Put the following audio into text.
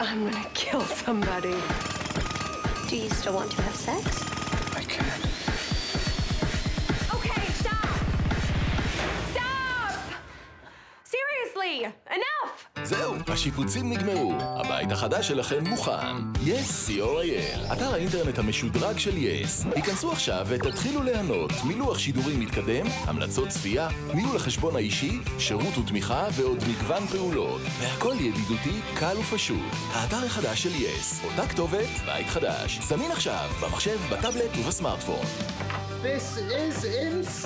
I'm gonna kill somebody. Do you still want to have sex? Seriously, enough! זהו, השיפוצים נגמרו. הבית החדש שלכם מוכן. Yes, co.il, אתר האינטרנט המשודרג של Yes. היכנסו עכשיו ותתחילו ליהנות מלוח שידורים מתקדם, המלצות צפייה, ניהול החשבון האישי, שירות ותמיכה ועוד מגוון פעולות. והכל ידידותי, קל ופשוט. האתר החדש של Yes, אותה כתובת, בית חדש. זמין עכשיו, במחשב, בטאבלט ובסמארטפון. This is insane!